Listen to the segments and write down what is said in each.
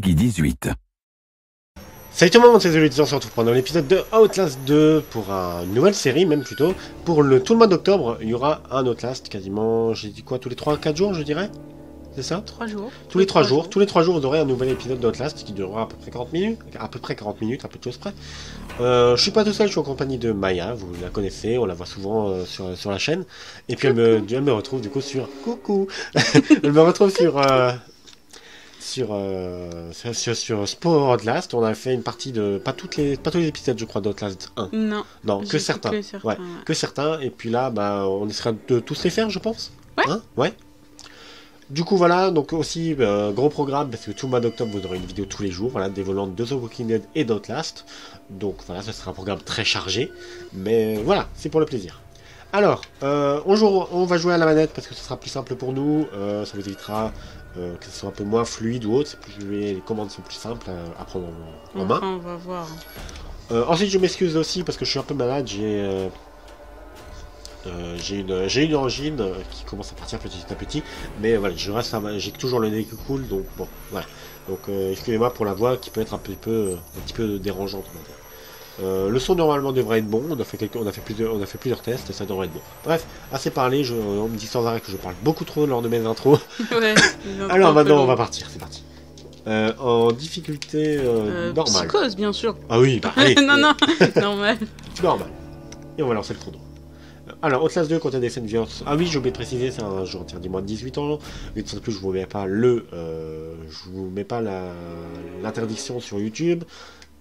Peggy 18. Salut tout le monde, c'est Zolite, on se retrouve pendant l'épisode de Outlast 2 pour une nouvelle série, même plutôt. Pour le, tout le mois d'octobre, il y aura un Outlast quasiment, j'ai dit quoi, tous les 3-4 jours, je dirais? C'est ça? 3 jours. Tous les 3 jours. Tous les 3 jours, vous aurez un nouvel épisode d'Outlast qui durera à peu près 40 minutes. À peu près 40 minutes, un peu de choses près. Euh, je suis pas tout seul, je suis en compagnie de Maya, vous la connaissez, on la voit souvent euh, sur, sur la chaîne. Et puis elle me, elle me retrouve du coup sur... Coucou Elle me retrouve sur... euh, sur, euh, sur, sur, Sport Outlast, on a fait une partie de... Pas, toutes les, pas tous les épisodes, je crois, d'Outlast 1. Non. Non, que certains. Que certains. Ouais, que certains. Et puis là, bah, on essaiera de tous les faire, je pense. Ouais. Hein ouais. Du coup, voilà, donc aussi, euh, gros programme, parce que tout le mois d'octobre, vous aurez une vidéo tous les jours, voilà, dévoilant de The Walking Dead et d'Outlast. Donc voilà, ce sera un programme très chargé. Mais voilà, c'est pour le plaisir. Alors, euh, on, joue- on va jouer à la manette parce que ce sera plus simple pour nous. euh, ça vous évitera euh, que ce soit un peu moins fluide ou autre. Plus, les commandes sont plus simples à, à prendre en, en main. Enfin, on va voir. Euh, ensuite, je m'excuse aussi parce que je suis un peu malade. J'ai euh, euh, une, une angine qui commence à partir petit à petit. Mais voilà, je reste, j'ai toujours le nez qui coule. Donc bon, voilà. Donc excusez-moi pour la voix qui peut être un petit peu, un petit peu dérangeante. on va dire. Euh, le son normalement devrait être bon. On a fait quelques, on a fait plusieurs, on a fait plusieurs tests et ça devrait être bon. Bref, assez parlé. Je, on me dit sans arrêt que je parle beaucoup trop lors de mes intros. ouais. Alors maintenant, on va partir. C'est parti. Euh, en difficulté euh, Euh, normale. Psychose, bien sûr. Ah oui, bah allez. non, non, normal. Normal. Et on va lancer le chrono. Alors, Outlast 2 contient des scènes violentes. Ah oui, j'ai oublié de préciser, c'est un jeu interdit moins de 18 ans. Mais de plus, je vous mets pas le. euh, je vous mets pas l'interdiction sur YouTube.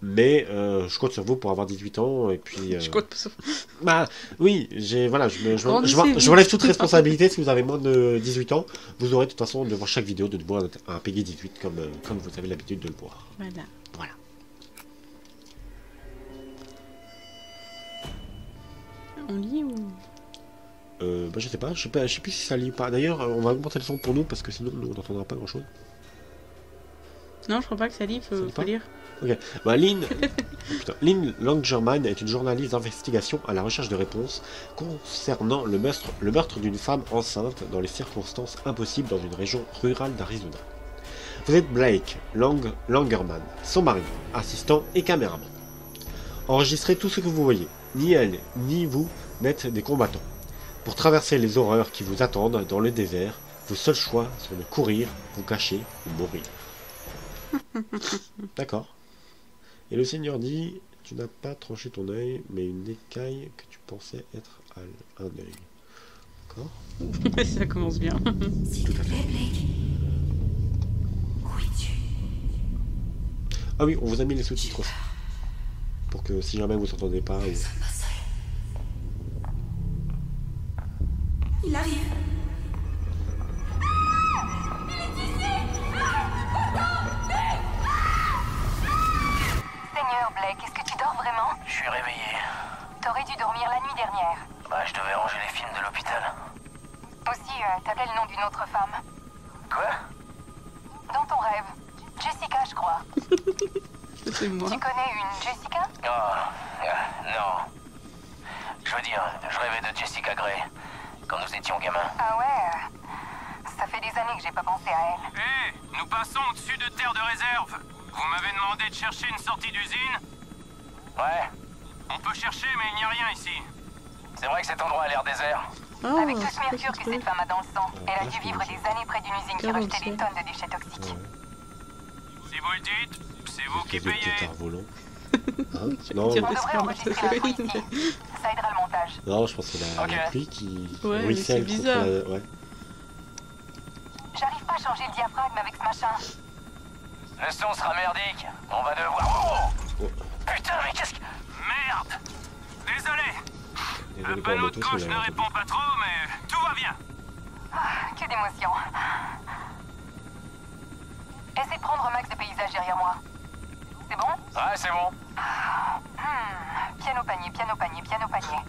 Mais euh, je compte sur vous pour avoir 18 ans. Et puis. euh, Je compte sur- Bah oui, j'ai. Voilà, je, me- je, je, Grandissez-vous. je relève toute responsabilité si vous avez moins de 18 ans. Vous aurez de toute façon devant chaque vidéo de nouveau un, un Peggy 18 comme, euh, comme vous avez l'habitude de le voir. Voilà. Voilà. On lit ou? Euh, bah, je sais pas, je sais pas, je sais plus si ça lit ou pas. D'ailleurs, euh, on va augmenter le son pour nous parce que sinon nous, on n'entendra pas grand chose. Non, je crois pas que ça lit, Ça faut, lit faut pas? Bah, Lynn, putain. Lynn Langgerman est une journaliste d'investigation à la recherche de réponses concernant le meurtre, le meurtre d'une femme enceinte dans les circonstances impossibles dans une région rurale d'Arizona. Vous êtes Blake Lang, Langerman, son mari, assistant et caméraman. Enregistrez tout ce que vous voyez. Ni elle, ni vous n'êtes des combattants. Pour traverser les horreurs qui vous attendent dans le désert, vos seuls choix sont de courir, vous cacher ou mourir. D'accord. Et le Seigneur dit Tu n'as pas tranché ton œil, mais une écaille que tu pensais être à- un œil. D'accord? Ça commence bien. Tout à fait. Ah oui, on vous a mis les sous-titres aussi. Pour que si jamais vous entendez pas. ou-. Il arrive. Dû dormir la nuit dernière. Bah, je devais ranger les films de l'hôpital. Aussi, euh, t'appelais le nom d'une autre femme. Quoi? Dans ton rêve. Jessica, je crois. C'est moi. Tu connais une Jessica? Oh, euh, non. Je veux dire, je rêvais de Jessica Gray quand nous étions gamins. Ah ouais euh, Ça fait des années que j'ai pas pensé à elle. Hé, nous passons au-dessus de terre de réserve. Vous m'avez demandé de chercher une sortie d'usine? Ouais, On peut chercher, mais il n'y a rien ici. c'est vrai que cet endroit a l'air désert. Oh, Avec tout c'est ce quoi mercure que cette femme a dans le sang, elle a dû vivre des années près d'une usine qui rejetait des tonnes de déchets toxiques. Si vous le dites, c'est vous qui payez. volant. Hein non. On devrait enregistrer ici. Ça aidera le montage. non, je pense que c'est la, Ok. la pluie qui Ouais, ruisselle c'est bizarre. la- ouais. J'arrive pas à changer le diaphragme avec ce machin. Le son sera merdique. On va devoir. Oh Oh. Putain, mais qu'est-ce que. Merde Désolé Désolé Le panneau de gauche ne répond pas trop, mais tout va bien. Ah, que d'émotion. Essaie de prendre un max de paysages derrière moi. C'est bon? Ouais, c'est bon. Hmm, Piano panier, piano panier, piano panier.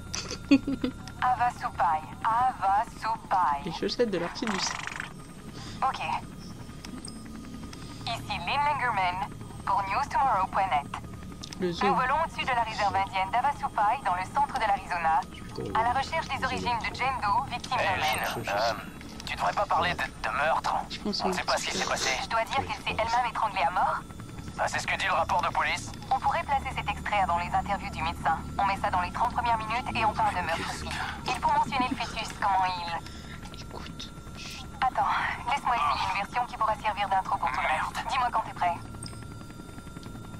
Ava soupai, ava soupai. Les chaussettes de l'Artidus. Ok. Ici Lynn Langerman pour newstomorrow.net. Le Nous volons au-dessus de la réserve indienne d'Avasupai dans le centre de l'Arizona, à la recherche des origines de Jane Doe, victime Hé, d'un Lynn, euh, tu devrais pas parler de, de meurtre. On ne sait pas ce qui s'est passé. Je dois dire qu'elle s'est elle-même étranglée à mort. Ah, c'est ce que dit le rapport de police. On pourrait placer cet extrait avant les interviews du médecin. On met ça dans les 30 premières minutes et on parle de meurtre aussi. Il faut mentionner le fœtus, comment il... Écoute. Attends, laisse-moi essayer une version qui pourra servir d'intro pour tout le reste. Dis-moi quand t'es prêt.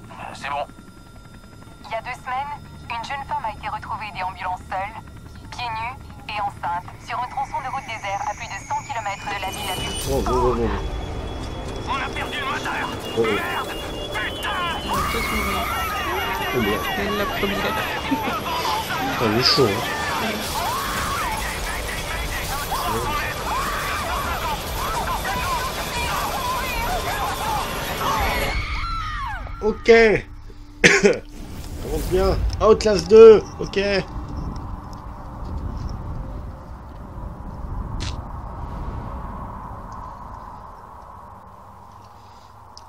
Euh, C'est bon. Il y a deux semaines, une jeune femme a été retrouvée déambulant seule, pieds nus et enceinte, sur un tronçon de route désert à plus de 100 km de la ville plus Oh, oh, oh, oh. On a perdu le moteur Oh, oh. Merde Putain. Oh. Elle la est chaud, hein. Ok Bien Outlast 2 Ok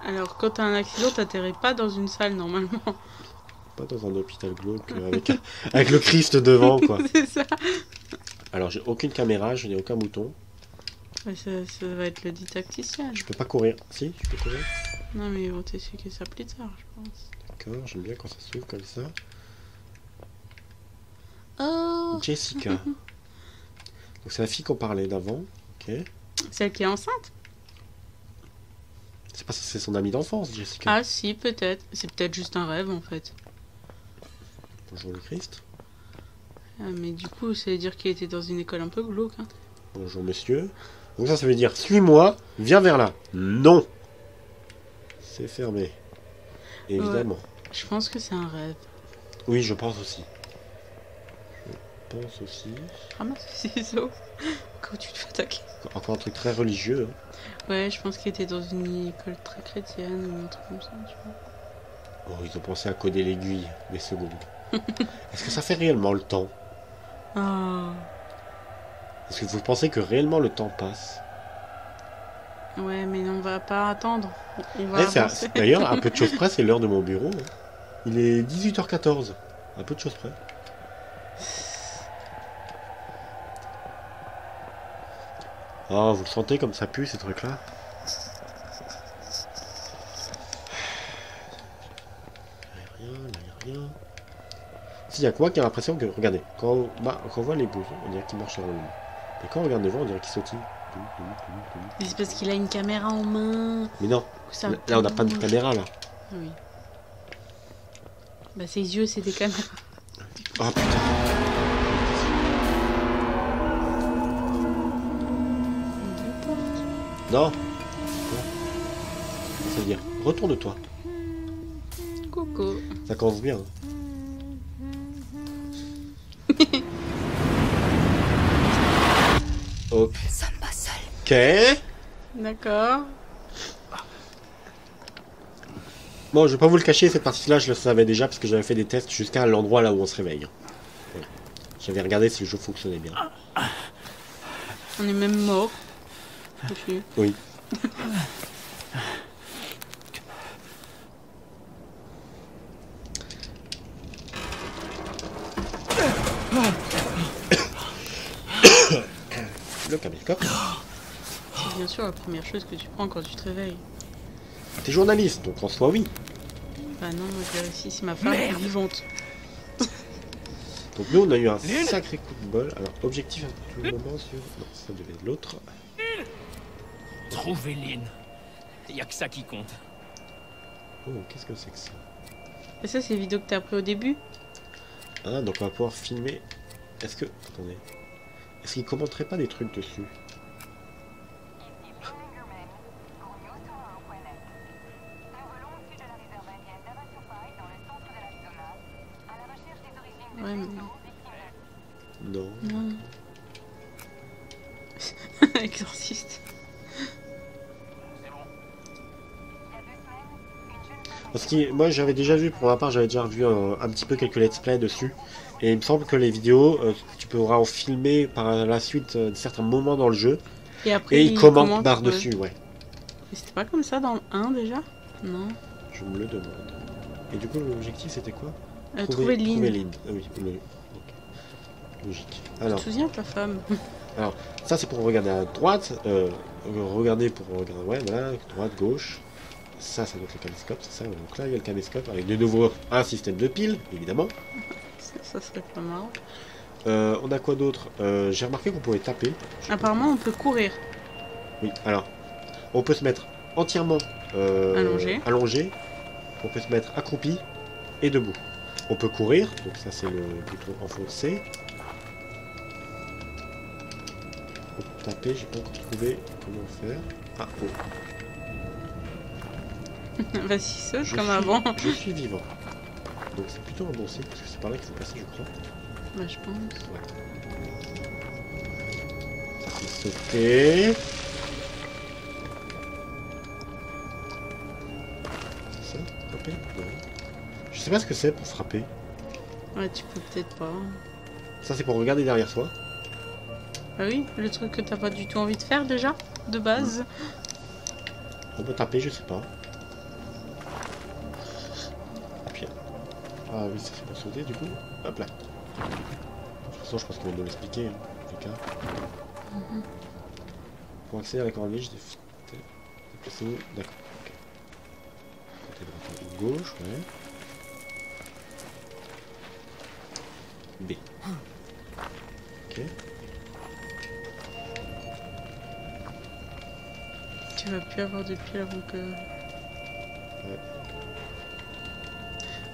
Alors, quand t'as un accident, t'atterris pas dans une salle normalement. Pas dans un hôpital glauque avec, avec le Christ devant, quoi. C'est ça. Alors, j'ai aucune caméra, je n'ai aucun ça, ça va être le didacticien. Je peux pas courir. Si, je peux courir. Non, mais ils vont t'expliquer ça plus tard, je pense. D'accord, j'aime bien quand ça s'ouvre comme ça. Oh Jessica. Donc, c'est la fille qu'on parlait d'avant. Ok. Celle qui est enceinte? C'est pas c'est son amie d'enfance, Jessica. Ah, si, peut-être. C'est peut-être juste un rêve en fait. Bonjour le Christ. Ah, mais du coup, ça veut dire qu'il était dans une école un peu glauque. Hein. Bonjour monsieur. Donc ça, ça veut dire suis-moi, viens vers là. Non. C'est fermé. Évidemment. Je pense que c'est un rêve. Oui, je pense aussi. Je pense aussi. Ramasse ces ciseaux quand tu te fais attaquer. Encore un truc très religieux. hein. Ouais, je pense qu'il était dans une école très chrétienne ou un truc comme ça, tu vois. Oh, ils ont pensé à coder l'aiguille des secondes. Est-ce que ça fait réellement le temps Ah, Est-ce que vous pensez que réellement le temps passe? Ouais, mais on va pas attendre. Eh. D'ailleurs, à peu de choses près, c'est l'heure de mon bureau. hein. Il est 18h14. À peu de choses près. Oh, vous le sentez comme ça pue ces trucs-là? Il n'y a rien, là, il n'y a rien. Si, il y a quoi qui a l'impression que. Regardez, quand on, bah, quand on voit les bousons, on dirait qu'ils marchent sur le. Et quand on regarde devant, on dirait qu'ils sautillent. Mais c'est parce qu'il a une caméra en main. Mais non, Ça là, là, on n'a pas de caméra là. Oui. Bah, ses yeux, c'est des caméras. Ah putain. Non. Ça veut dire, retourne-toi. Coucou. Ça commence bien. hein. Ok. Nous sommes pas seuls. Ok. D'accord. Bon, je vais pas vous le cacher, cette partie-là, je le savais déjà parce que j'avais fait des tests jusqu'à l'endroit là où on se réveille. Voilà. J'avais regardé si le jeu fonctionnait bien. On est même mort. Oui. Le. C'est bien sûr la première chose que tu prends quand tu te réveilles. T'es journaliste, donc en soi, oui. Bah non, moi je vérifie si ma femme est vivante. Donc nous, on a eu un sacré coup de bol. Alors, objectif à tout le moment sur... Non, ça devait être l'autre. Trouver Lynn. Y a que ça qui compte. Oh, qu'est-ce que c'est que ça? Et ça, c'est les vidéos que t'as pris au début? Ah, donc on va pouvoir filmer... Est-ce que... Attendez. Est-ce qu'il commenterait pas des trucs dessus? Parce que moi j'avais déjà vu, pour ma part j'avais déjà vu un, un petit peu quelques let's play dessus. Et il me semble que les vidéos, euh, tu pourras en filmer par la suite euh, certains moments dans le jeu. Et après, Et ils il commentent commente, par-dessus, ouais. ouais. Mais c'était pas comme ça dans le 1 déjà? Non. Je me le demande. Et du coup l'objectif c'était quoi? Euh, trouver. Trouver Lynn. Ah oui, le-. Logique. Tu Alors, te souviens ta femme? Alors, ça c'est pour regarder à droite, euh, regarder pour regarder, ouais, voilà, droite, gauche. Ça, ça doit être le caméscope, c'est ça. Donc là, il y a le caméscope avec de nouveau un système de piles, évidemment. Ça, ça serait pas marrant. Euh, on a quoi d'autre? Euh, J'ai remarqué qu'on pouvait taper. Apparemment, on peut courir. Oui, alors, on peut se mettre entièrement euh, Allongé. allongé. On peut se mettre accroupi et debout. On peut courir, donc ça c'est le bouton enfoncé. On peut taper, j'ai pas encore trouvé comment faire. Ah, oh, Vas-y, saute je comme suis- avant. Je suis vivant. Donc c'est plutôt un bon signe parce que c'est par là qu'il faut passer, je crois. Bah, je pense. Ça fait sauter. C'est ça Frapper? Je sais pas ce que c'est pour frapper. Ouais, tu peux peut-être pas. Ça c'est pour regarder derrière soi. Bah oui, le truc que t'as pas du tout envie de faire déjà, de base. On peut taper, je sais pas. Ah oui, ça fait pour sauter du coup. Hop là. De toute façon, je pense qu'on va nous l'expliquer. Hein, en tout cas. Pour accéder à la corniche, dé- déplacez-vous. D'accord. ok. Côté droit ou gauche, ouais. B. Ok. Tu vas plus avoir de piles avant que.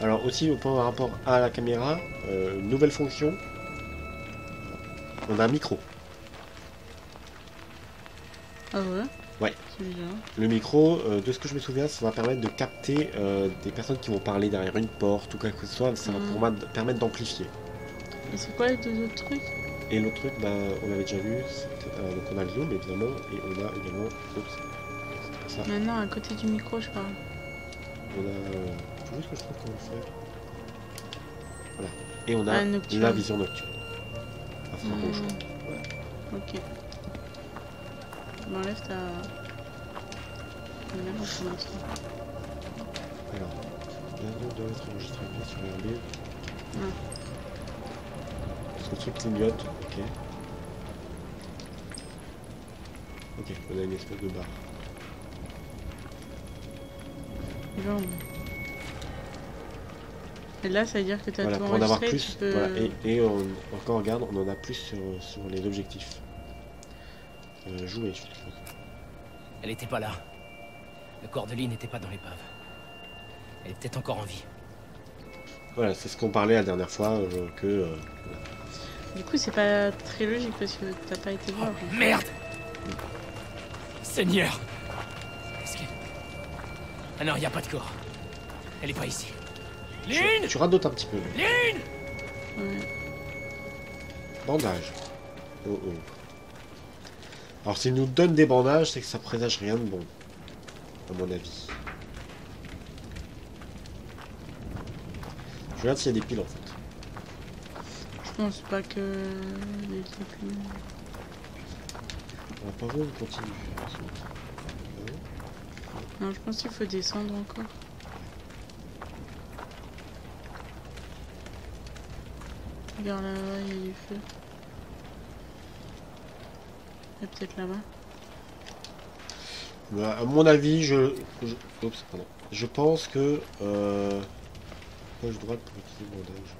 Alors aussi par rapport à la caméra, euh, nouvelle fonction. On a un micro. Ah ouais? Ouais. Le micro, euh, de ce que je me souviens, ça va permettre de capter euh, des personnes qui vont parler derrière une porte ou quoi que ce soit. Ça va Mhm. pour permettre d'amplifier. Et c'est quoi les deux autres trucs? Et l'autre truc, bah, on l'avait déjà vu, c'était, euh, donc on a le zoom évidemment, et on a également, oups, c'est pas ça, Maintenant, à côté du micro, je parle. on a, faut juste que je trouve comment le faire. Voilà. Et on a nocturne. la vision nocturne. Infrarouge. Hmm. Ok. Je m'enlève ta. ta merde pour l'instant. Alors, l'avion doit être enregistré sur RB. Ah. Parce que le truc clignote, ok. Ok, on a une espèce de barre. Bon. Et là, ça veut dire que t'as Voilà, tout pour en avoir plus, tu peux... voilà, et, et on, quand on regarde, on en a plus sur, sur les objectifs. Euh, jouer, je pense. Elle était pas là. Le corps de Lee n'était pas dans l'épave. Elle est peut-être encore en vie. Voilà, c'est ce qu'on parlait la dernière fois, euh, que... euh, Du coup, c'est pas très logique parce que t'as pas été voir. Oh, merde Seigneur Est-ce que... Ah non, il a pas de corps. Elle est pas ici. Lynn tu, tu radotes un petit peu. Lynn Ouais. Bandage. Oh oh. Alors s'il nous donne des bandages, c'est que ça présage rien de bon. À mon avis. Je regarde s'il y a des piles en fait. Je pense pas que les va pas voir, on continue. Non, je pense qu'il faut descendre encore. Regarde là-bas, il y a du feu. Et peut-être là-bas. Bah, à mon avis, je... je... Oups, pardon. Je pense que... Euh... Poche droite pour utiliser le bandage.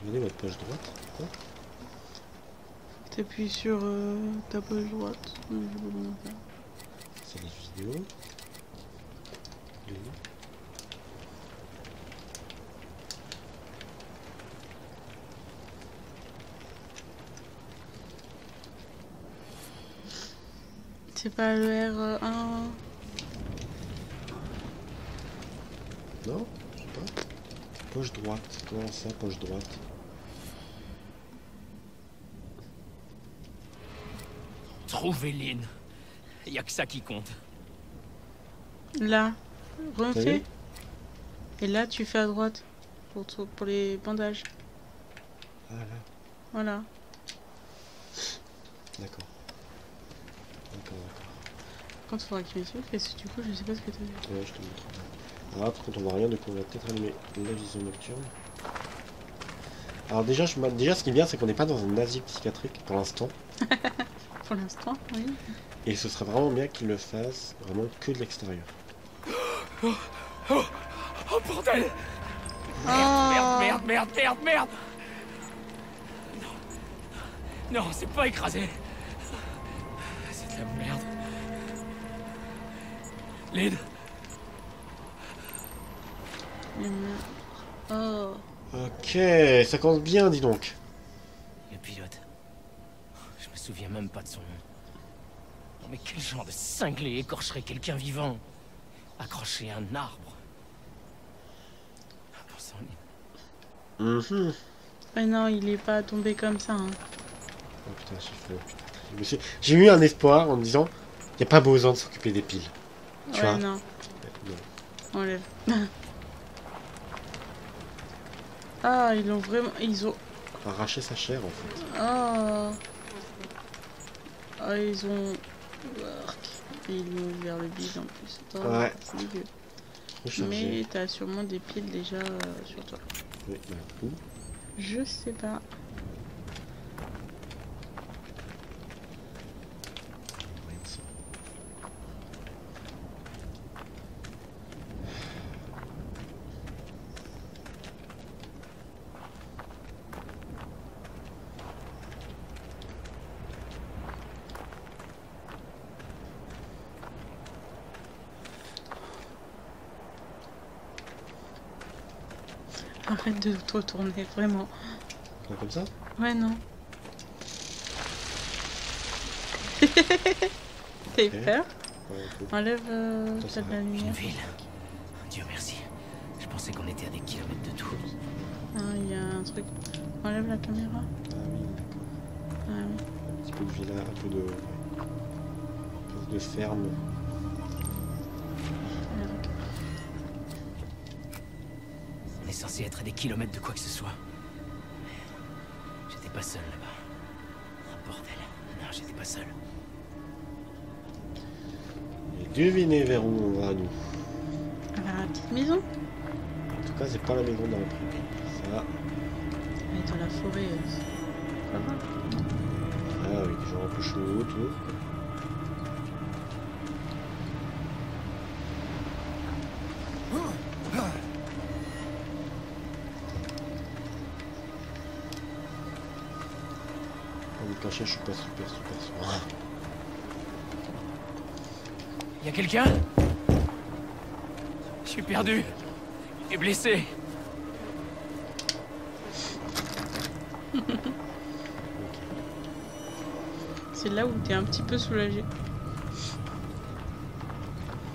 Regardez votre poche droite. Quoi T'appuies sur euh, ta poche droite. C'est les vidéos. Deux. C'est pas le R1 Non Je sais pas. Poche droite. Comment ça, poche droite? Trouvez Lynn. Y a que ça qui compte. Là. Refais. Et là, tu fais à droite. Pour, pour les bandages. Ah là, Voilà. d'accord. D'accord, d'accord. Quand il faudra qu'il m'explique, parce que du coup, je sais pas ce que t'as vu. Ouais, je te montre. Alors, par contre, on voit rien, donc on va peut-être allumer la vision nocturne. Alors déjà, je, m'a- déjà, ce qui est bien, c'est qu'on n'est pas dans un asile psychiatrique pour l'instant. Pour l'instant, oui. Et ce serait vraiment bien qu'ils le fassent vraiment que de l'extérieur. Oh bordel Merde, merde, merde, merde, merde Non, non, c'est pas écrasé. Lynn. Oh. Ok, ça commence bien, dis donc. le pilote. Je me souviens même pas de son nom. Non, Mais quel genre de cinglé écorcherait quelqu'un vivant? Accroché à un arbre Ah, bon sang, Lynn. Mhm. Mais non, il est pas tombé comme ça. hein. Oh putain, j'ai eu un espoir en me disant, il n'y a pas besoin de s'occuper des piles. Tu ouais, vois non, Non. enlève. ah, ils l'ont vraiment. Ils ont. Arracher sa chair en fait. Ah. Ah, ils ont. Ils l'ont ouvert le bide en plus. Ouais. C'est dégueu. Recharger. Mais t'as sûrement des piles déjà euh, sur toi. Oui, bah, où? Je sais pas. Arrête de te retourner, vraiment. Comme ça Ouais, non. T'as eu peur Ouais. Enlève euh, de la va. Une lumière. ville. Dieu merci. Je pensais qu'on était à des kilomètres de tout. Ah, il y a un truc. Enlève la caméra. Ah oui, d'accord. Ah oui. Un petit peu de villa, un peu de. Un peu de ferme. Censé être à des kilomètres de quoi que ce soit. J'étais pas seul là-bas. Oh bordel. Non, j'étais pas seul. Et devinez vers où on va, nous. Vers la petite maison En tout cas, c'est pas la maison dans la prairie. Ça. Elle est dans la forêt. euh, pas grave. Ah, avec des gens un peu chauds autour. Je suis pas super super sûr. Y a quelqu'un? Je suis perdu. Et blessé. C'est là où t'es un petit peu soulagé.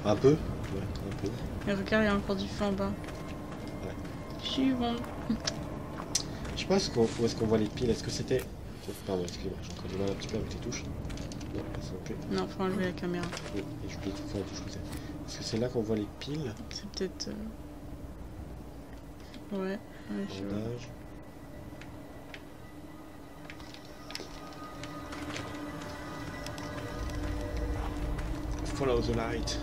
Un peu? Ouais, un peu. Et regarde, il y a encore du feu en bas. Ouais. Suivant. Je sais pas ce qu'on- où est-ce qu'on voit les piles. Est-ce que c'était. Pardon, excuse-moi, j'ai encore du mal un petit peu avec les touches. Non, ça non plus. Non, faut enlever la caméra. Oui, et j'oublie tout la touche que c'est. Est-ce que c'est là qu'on voit les piles C'est peut-être. euh, Ouais. ouais, je vois. Follow the light.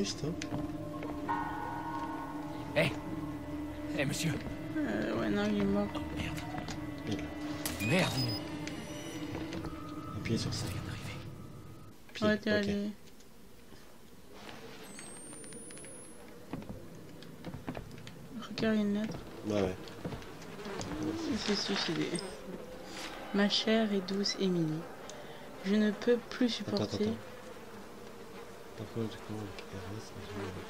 Rassurant le Christ. Hein. Hé Hé, monsieur. Euh, ouais, non, il est mort. Oh, merde. Pile. Merde. Appuyez sur ça. Ça vient d'arriver. Pile, Ouais, t'es ok. allé. Regarde, il y a une lettre. Ouais, ouais. Il s'est suicidé. Ma chère et douce Émilie, je ne peux plus Attends, attends, supporter. attends. Parfois, je commande RS, mais je vais avec.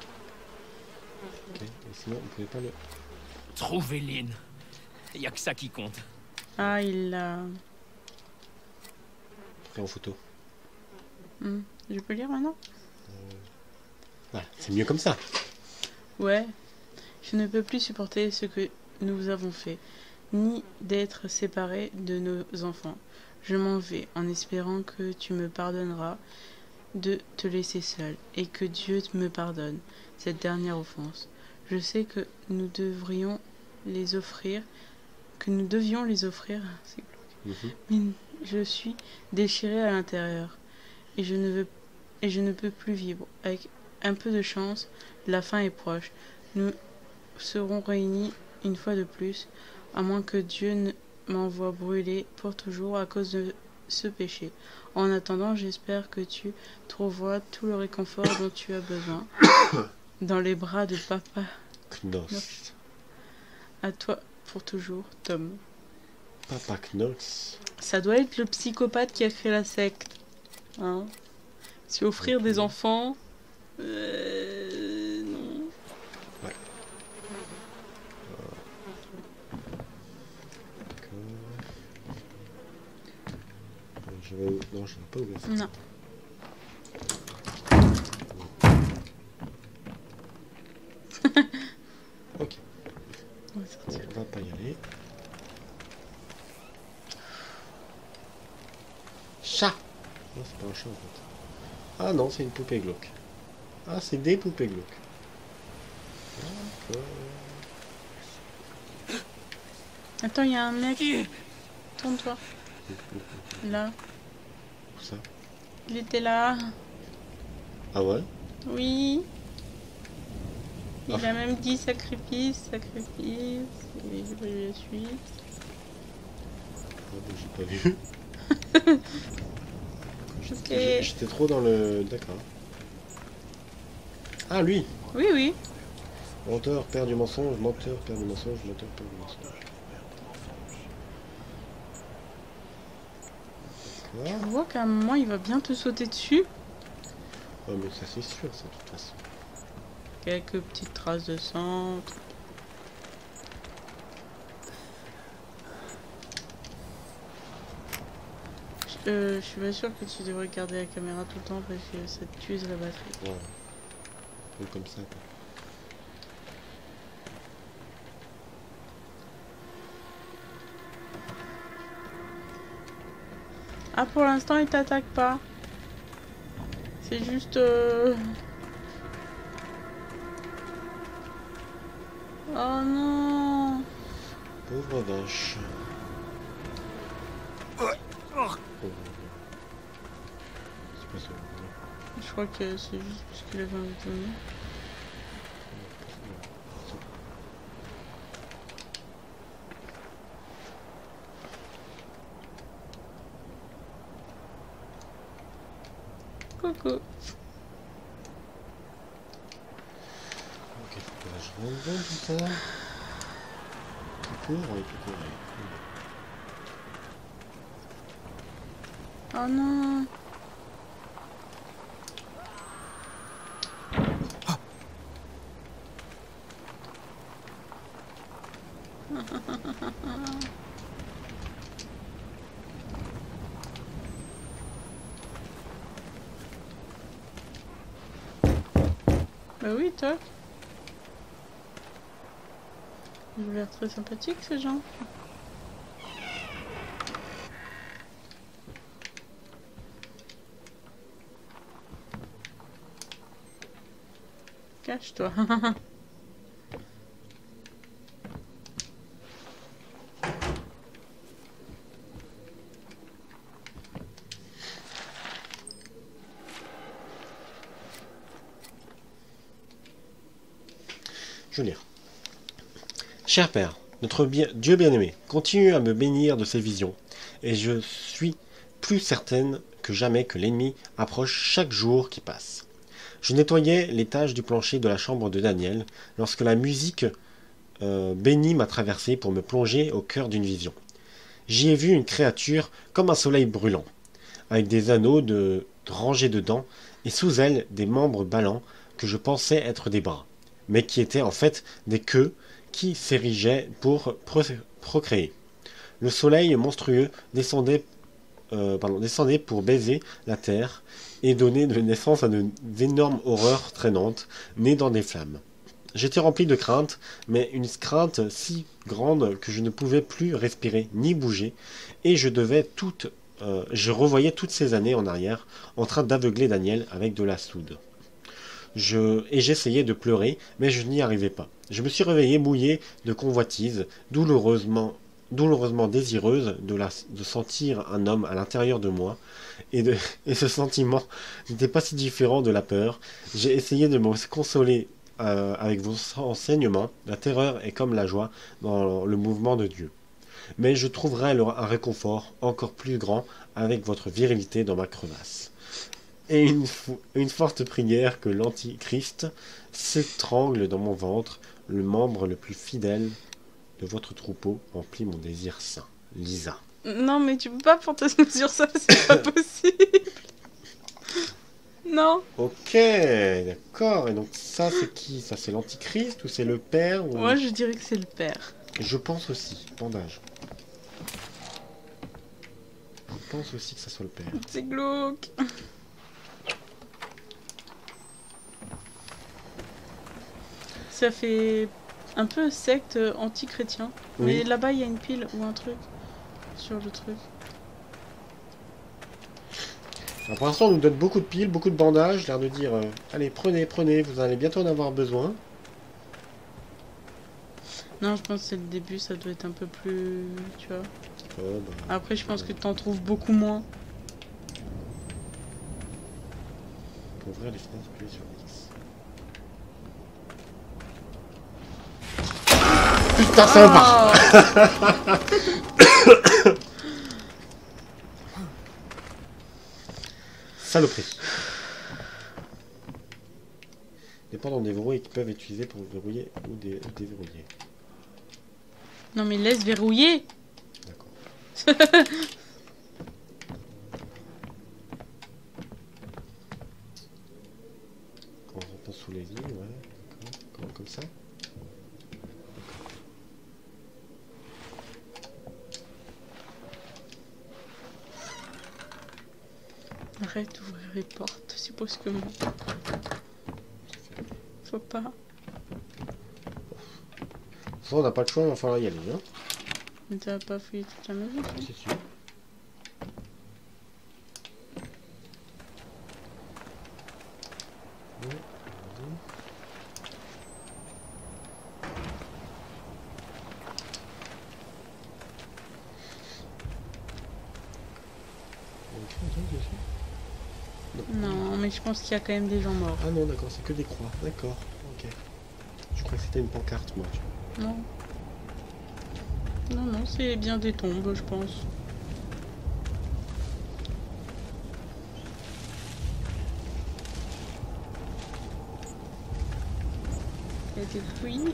Ok, et sinon, vous pouvez pas le. Trouvez Lynn. Y a que ça qui compte. Ah, il l'a. Pris en photo. Hmm. Je peux lire maintenant? Voilà, c'est mieux comme ça. Ouais. Je ne peux plus supporter ce que nous avons fait, ni d'être séparés de nos enfants. Je m'en vais en espérant que tu me pardonneras de te laisser seul et que Dieu me pardonne cette dernière offense. Je sais que nous devrions les offrir, que nous devions les offrir, Mhm. mais je suis déchiré à l'intérieur et je ne veux et je ne peux plus vivre. Avec un peu de chance, la fin est proche. Nous serons réunis une fois de plus, à moins que Dieu ne m'envoie brûler pour toujours à cause de ce péché. En attendant, j'espère que tu trouveras tout le réconfort dont tu as besoin dans les bras de papa. Knox. À toi pour toujours, Tom. Papa Knox. Ça doit être le psychopathe qui a créé la secte. Hein Si offrir des enfants. Euh, non. D'accord. Non, je n'ai pas ouvert ça. Non. Ok, On va sortir. on va pas y aller. Chat Non, c'est pas un chat en fait. Ah non, c'est une poupée glauque. Ah, c'est des poupées glauques. D'accord. Attends, il y a un mec. Tourne-toi. Là. Ça Il était là. Ah ouais? Oui. Il Ah. a même dit sacrifice, sacrifice. Et je suite. Ah, J'ai pas vu. J'étais trop dans le... D'accord. Ah, lui? Oui, oui. Menteur, père du mensonge, menteur, père du mensonge, menteur, père du mensonge. D'accord. vois qu'à un moment, il va bien te sauter dessus. Oh, mais ça c'est sûr, ça, de toute façon. Quelques petites traces de sang. Je- euh, je suis pas sûre que tu devrais garder la caméra tout le temps parce que ça te tue la batterie. Ouais. Un peu comme ça, quoi. Ah, pour l'instant, il t'attaque pas. C'est juste. euh, Oh non Pauvre vache. Je crois que c'est juste parce qu'il avait envie de vomir. Coucou. Ok, là, je rentre dans tout ça. Tout court, oui, tout court, oui. Oh non Bah oui, toc. Ils ont l'air très sympathiques ces gens. Je. Cher Père, notre Dieu bien-aimé, continue à me bénir de ces visions, et je suis plus certaine que jamais que l'ennemi approche chaque jour qui passe. Je nettoyais taches du plancher de la chambre de Daniel lorsque la musique euh, bénie m'a traversé pour me plonger au cœur d'une vision. J'y ai vu une créature comme un soleil brûlant, avec des anneaux de rangés de dents, et sous elle des membres ballants que je pensais être des bras mais qui étaient en fait des queues qui s'érigeaient pour pro- procréer. Le soleil monstrueux descendait, euh, pour baiser la terre et donner de naissance à d'énormes horreurs traînantes nées dans des flammes. J'étais rempli de crainte, mais une crainte si grande que je ne pouvais plus respirer ni bouger, et je devais toute, euh, je revoyais toutes ces années en arrière, en train d'aveugler Daniel avec de la soude. Je, et j'essayais de pleurer, mais je n'y arrivais pas. Je me suis réveillé mouillé de convoitise, douloureusement, douloureusement désireuse de, sentir un homme à l'intérieur de moi, et, ce sentiment n'était pas si différent de la peur. J'ai essayé de me consoler euh, avec vos enseignements. La terreur est comme la joie dans le mouvement de Dieu. Mais je trouverai alors un réconfort encore plus grand avec votre virilité dans ma crevasse. Et une, une forte prière que l'Antichrist s'étrangle dans mon ventre, le membre le plus fidèle de votre troupeau remplit mon désir saint. Lisa. Non, mais tu peux pas fantasmer sur ça, c'est pas possible. Non. Ok, d'accord. Et donc ça c'est qui? Ça c'est l'Antichrist ou c'est le père ou... Moi, je dirais que c'est le père. Je pense aussi, bandage. Je pense aussi que ça soit le père. C'est glauque. Ça fait un peu secte euh, anti-chrétien. Oui. Mais là-bas, il y a une pile ou un truc sur le truc. Alors, pour l'instant, on nous donne beaucoup de piles, beaucoup de bandages, l'air de dire euh, allez, prenez, prenez, vous allez bientôt en avoir besoin. Non, je pense que c'est le début, ça doit être un peu plus. Tu vois. Oh, bah, Après, je pense que t'en trouves beaucoup moins. pour ouvrir les fenêtres, sur X. Putain, ça va pas Saloperie. Dépendant des verrouilles qui peuvent être utilisés pour verrouiller ou dé- déverrouiller. Non, mais laisse verrouiller. D'accord. Quand on rentre sous les lignes, ouais, d'accord. Comme, comme ça. Arrête d'ouvrir les brusquement. Faut pas. Ça, on n'a pas le choix, il va falloir y aller. Hein Mais t'as pas fouillé toute la maison toi C'est sûr. Ouais, vas-y. Il y a écrit un truc dessus Non, mais je pense qu'il y a quand même des gens morts. Ah non, d'accord, c'est que des croix. D'accord, ok. Je crois que c'était une pancarte, moi. Non. Non, non, c'est bien des tombes, je pense. Il y a des fouilles.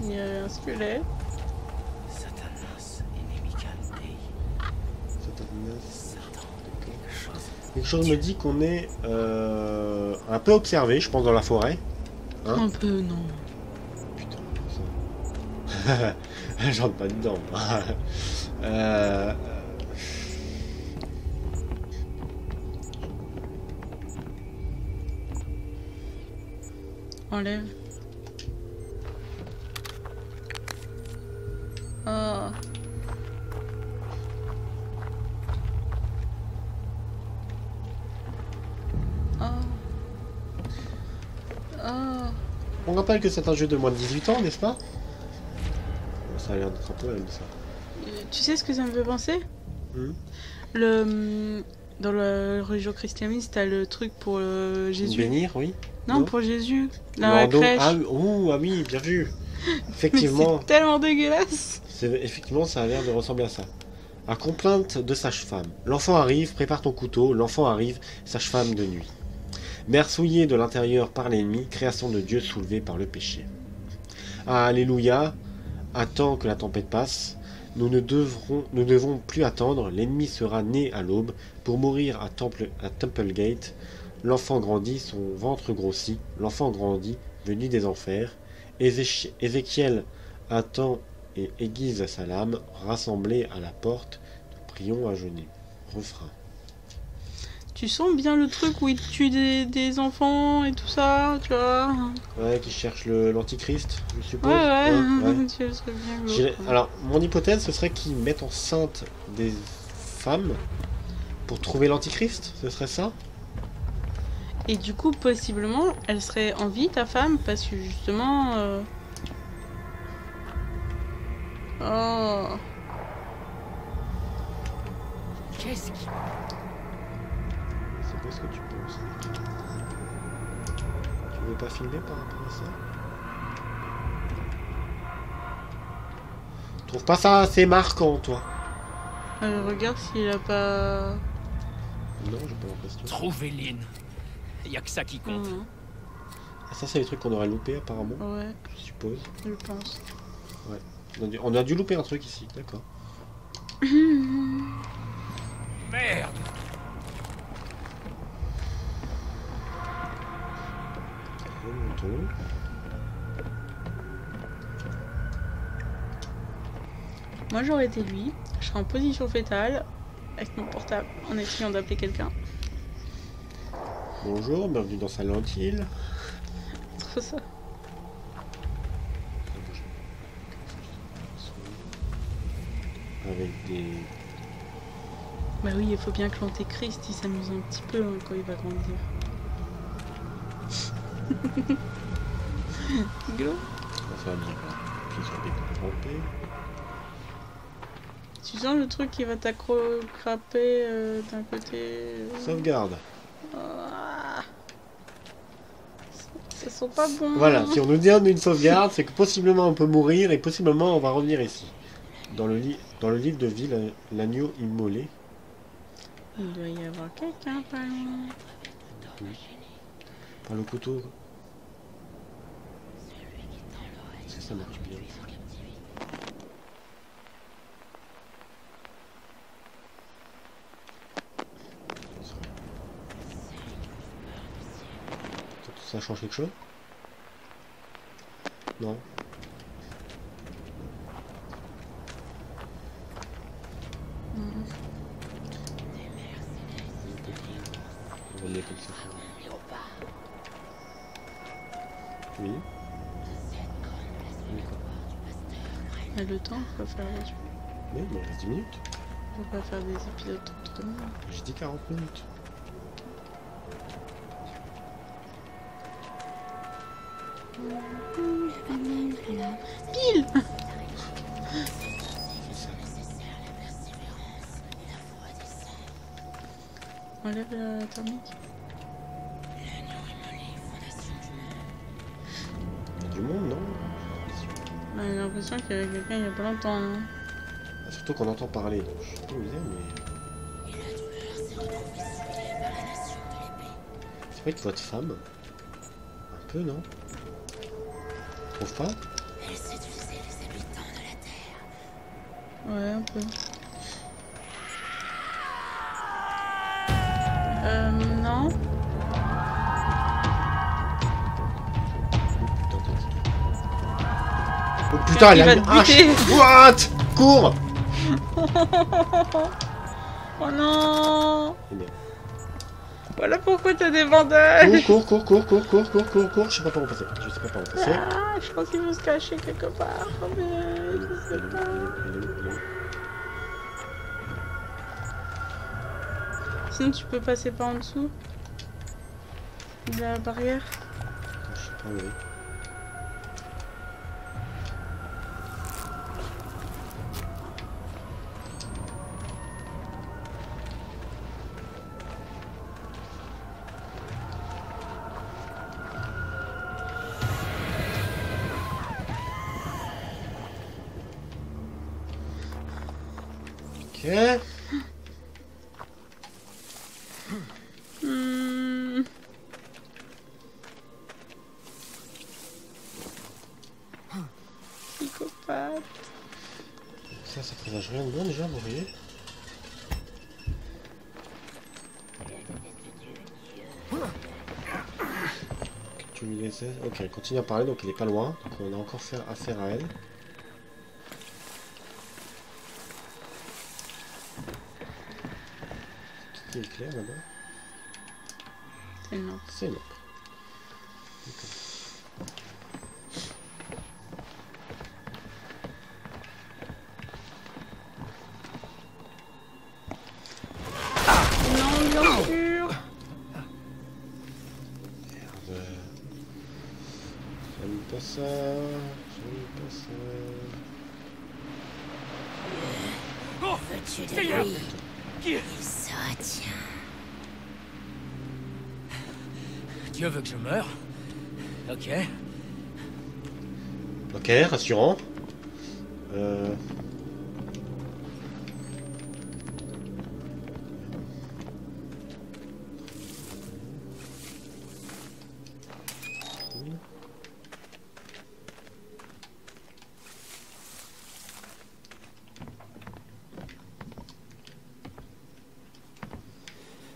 Il y a un squelette. Chose. Me dit qu'on est euh, un peu observé, je pense, dans la forêt. Hein Un peu, non. Putain, ça. J'entre pas dedans. euh... Enlève. Ah. On rappelle que c'est un jeu de moins de 18 ans, n'est-ce pas? Ça a l'air d'être un peu même ça. Euh, Tu sais ce que ça me fait penser? Hmm? Le hum, dans la religion christianiste, t'as le truc pour euh, Jésus. Bénir, oui. Non, non? pour Jésus. Dans la crèche. Ah, ouh, ah oui, bien vu. Effectivement, c'est tellement dégueulasse. effectivement, ça a l'air de ressembler à ça. À complainte de sage-femme. L'enfant arrive, prépare ton couteau. L'enfant arrive, sage-femme de nuit. Mère souillée de l'intérieur par l'ennemi, création de Dieu soulevée par le péché. Alléluia. Attends que la tempête passe. Nous ne devrons, devons plus attendre. L'ennemi sera né à l'aube pour mourir à, Temple, à Templegate. L'enfant grandit, son ventre grossit. L'enfant grandit, venu des enfers. Ézéchi- Ézéchiel attend et aiguise sa lame, rassemblée à la porte. Nous prions à genoux. Refrain. Tu sens bien le truc où il tue des, des enfants et tout ça, tu vois Ouais, qui cherche le- l'antichrist, je Ouais, suppose. ouais, ouais. tu le truc bien glauque, ouais. Alors, mon hypothèse, ce serait qu'ils mettent enceinte des femmes pour trouver l'antichrist, ce serait ça? Et du coup, possiblement, elle serait en vie, ta femme, parce que justement... euh, Oh... Qu'est-ce qui... C'est quoi ce que tu penses Tu veux pas filmer par rapport à ça? Tu trouves pas ça assez marquant, toi Elle regarde s'il a pas... Non, j'ai pas l'impression. Trouver Lynn. Y a que ça qui compte. Ah, ça, c'est les trucs qu'on aurait loupé apparemment, Ouais, je suppose. je pense. On a, dû, on a dû louper un truc ici, d'accord. Merde Remontons. Moi, j'aurais été lui. Je serais en position fétale, avec mon portable, en essayant d'appeler quelqu'un. Bonjour, bienvenue dans Silent Hill. Trop ça. Avec des... Bah oui, il faut bien que l'antéchrist, il s'amuse un petit peu hein, quand il va grandir. Va bien. Tu sens le truc qui va t'accrocher euh, d'un côté. euh, Sauvegarde. ah. Ça sent pas bon. Voilà, si on nous donne une sauvegarde, c'est que possiblement on peut mourir et possiblement on va revenir ici. Dans le, li- dans le livre de vie, la- l'agneau immolé. Il doit y avoir quelqu'un pas loin. Par le couteau. Ça marche bien Ça change quelque chose? Non? Le temps, faut pas faire, Oui, mais il reste 10 minutes. faut pas faire des épisodes trop longs. J'ai dit 40 minutes. Pile Enlève la thermique. Il y a du monde, non? A l'impression qu'il y avait quelqu'un il y a pas longtemps. hein. Ah, Surtout qu'on entend parler. donc Je sais pas où il est, mais. C'est pas une voix de femme Un peu, non? Tu trouves pas? Ouais, un peu. Euh, non. Putain, Il a une hache. What? Cours Oh non. Voilà pourquoi t'as des bandages Cours, cours, cours, cours, cours, cours, cours, cours, je sais pas par où passer. Je sais pas par où passer. Ah, je pense qu'il faut se cacher quelque part. Oh, mais je sais pas. Sinon, tu peux passer par en dessous de la barrière. Je sais pas où Ok. Hmm. Psychopathe. Ça, ça présage rien de bon déjà, vous voyez Tu lui laisses... Ok, continue à parler, donc elle est pas loin. Donc on a encore faire affaire à elle. éclair là-bas. Rassurant. Euh...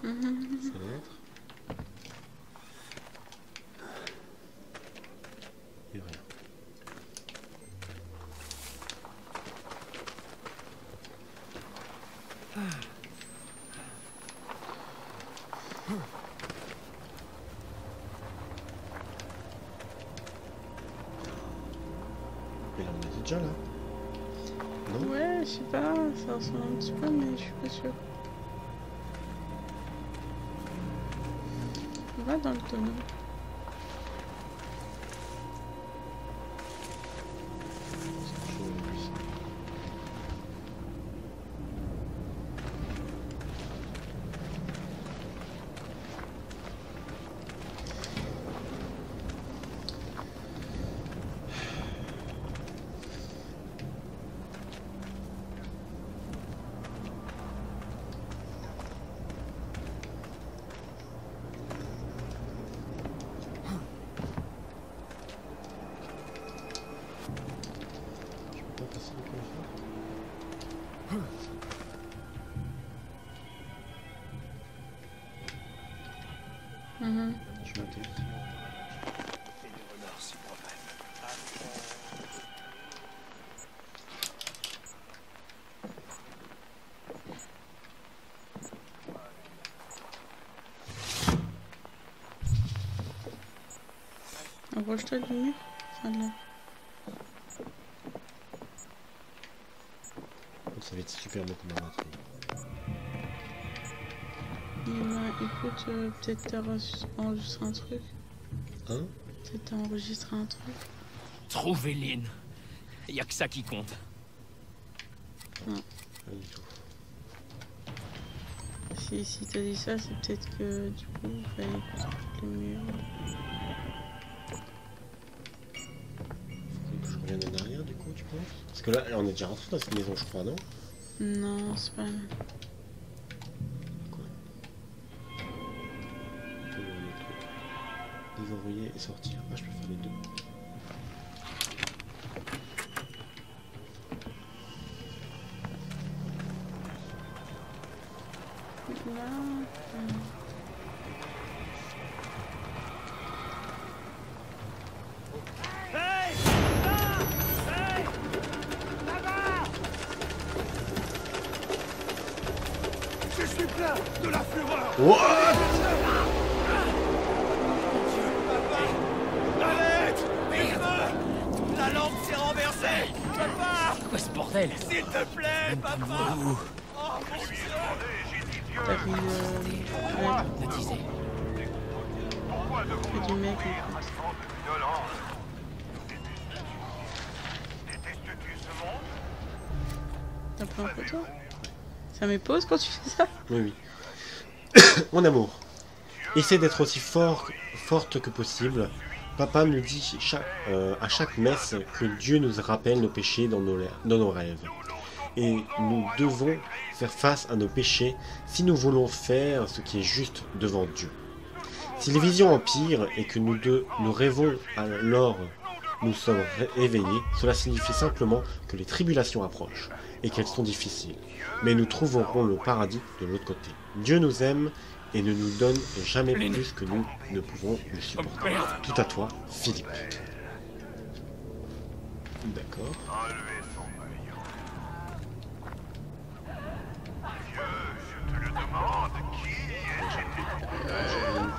Fenêtre. Et rien. Mais là, on était Ouais, je sais pas, ça ressemble un petit peu, mais je suis pas sûre. Va dans le tonneau. Je peux pas passer le coffre Mhm. Je vais noter. Approche-toi du mur. Enfin, de là. Ça va être super beaucoup ma batterie. Écoute, euh, peut-être t'as enregistré un truc? Hein? Peut-être t'as enregistré un truc? Trouver Lynn. Y a que ça qui compte. Pas du tout. Si, si t'as dit ça, c'est peut-être que du coup, il fallait écouter le mur. Faut que je revienne en arrière du coup, tu penses? Parce que là, on est déjà rentré dans cette maison, je crois, non? Non, c'est pas. Quoi? Tout le monde est truc. Désenvoyer et sortir. Ah, je peux faire les deux. Là, What Arrête La lampe s'est renversée Papa Quoi ce bordel? S'il te plaît, papa Oh mon Dieu t'as pris. Ouais, Baptisé. c'est du mec. T'as pris en photo? Ça met pause quand tu fais ça? Oui, oui. Mon amour, essaie d'être aussi fort, forte que possible. Papa nous dit euh, à chaque messe que Dieu nous rappelle nos péchés dans nos, rêves. Et nous devons faire face à nos péchés si nous voulons faire ce qui est juste devant Dieu. Si les visions empirent et que nous nous rêvons alors nous sommes éveillés, cela signifie simplement que les tribulations approchent et qu'elles sont difficiles. Mais nous trouverons le paradis de l'autre côté. Dieu nous aime et ne nous donne jamais plus que nous ne pouvons le supporter. Tout à toi, Philippe. D'accord.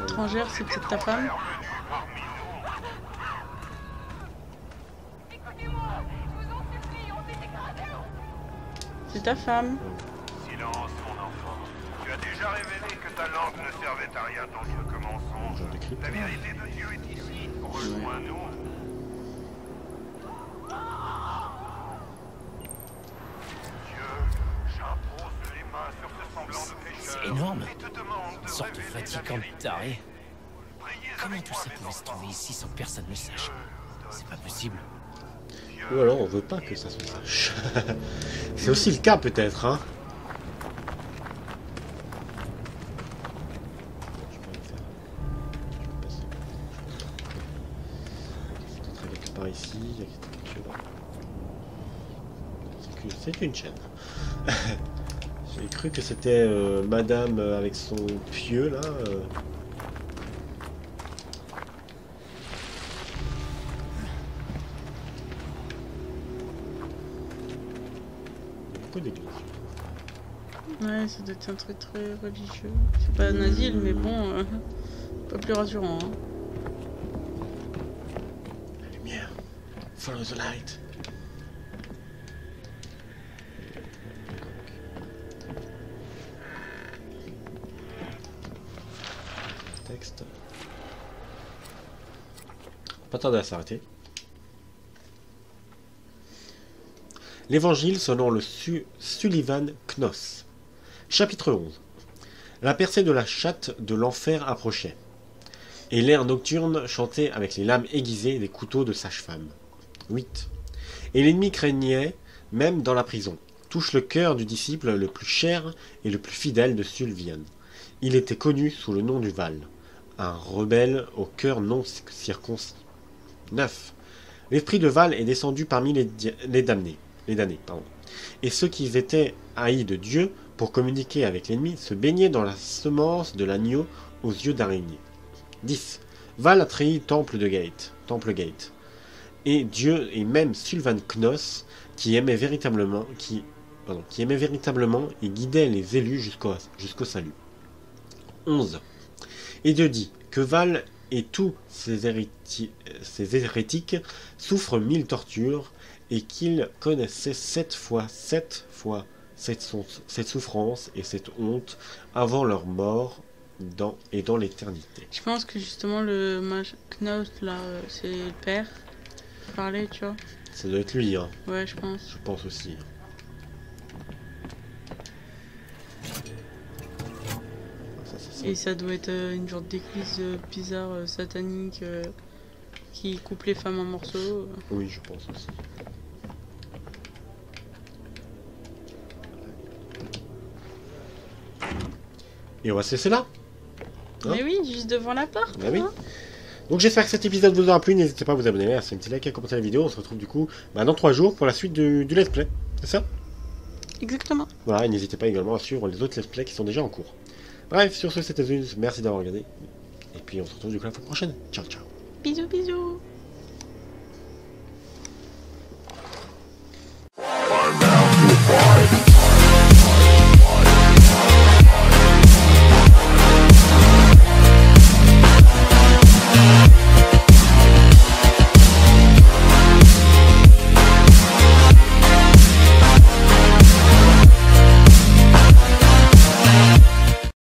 Étrangère, c'est peut-être ta femme. C'est ta femme. Déjà révélé que ta langue ne servait à rien d'autre que mensonge. Genre de crypte. La vérité de Dieu est ici. Rejoins-nous. Dieu, j'impose les mains sur ce semblant de pécheur. C'est énorme. Et te demande de Une sorte de fatigante vérité. taré. Priez Comment tout ça pouvait se trouver ici sans que personne ne sache C'est pas possible. Ou alors on veut pas que ça se sache. c'est aussi le cas peut-être, hein. C'est une chaîne. J'ai cru que c'était euh, madame euh, avec son pieu là. euh. Beaucoup d'églises. Ouais, ça doit être un truc très religieux. C'est pas un asile, mais bon, euh, pas plus rassurant. Hein. La lumière. Follow the light. Pas à s'arrêter. L'évangile selon le Su- Sullivan Knoss. Chapitre 11. La percée de la chatte de l'enfer approchait et l'air nocturne chantait avec les lames aiguisées des couteaux de sage-femme. 8. Et l'ennemi craignait, même dans la prison, touche le cœur du disciple le plus cher et le plus fidèle de Sulvian. Il était connu sous le nom du Val, un rebelle au cœur non circoncis. 9. L'esprit de Val est descendu parmi les, damnés, les damnés et ceux qui étaient haïs de Dieu pour communiquer avec l'ennemi se baignaient dans la semence de l'agneau aux yeux d'araignée. 10. Val a trahi Temple de Gate, Temple Gate. Et Dieu et même Sylvan Knoss, qui aimait véritablement, qui, aimait véritablement et guidait les élus jusqu'au jusqu'au salut. 11. Et Dieu dit que Val et tous ses hérétiques souffrent mille tortures et qu'ils connaissaient sept fois, sept fois cette, son- cette souffrance et cette honte avant leur mort dans, et dans l'éternité. Je pense que justement le mage Knaus là, euh, c'est le père qui parlait, tu vois. Ça doit être lui, hein, Ouais, je pense. je pense aussi. Et ça doit être euh, une genre d'église euh, bizarre, euh, satanique, qui coupe les femmes en morceaux. Oui, je pense aussi. Et on va se laisser là. Hein Mais oui, juste devant la porte. Oui. hein. Donc j'espère que cet épisode vous aura plu. N'hésitez pas à vous abonner, à laisser un petit like et à commenter la vidéo. On se retrouve du coup bah, dans 3 jours pour la suite du, du let's play. C'est ça? Exactement. Voilà, et n'hésitez pas également à suivre les autres let's play qui sont déjà en cours. Bref, sur ce, c'était Zunz. Merci d'avoir regardé. Et puis on se retrouve du coup la fois prochaine. Ciao, ciao. Bisous, bisous.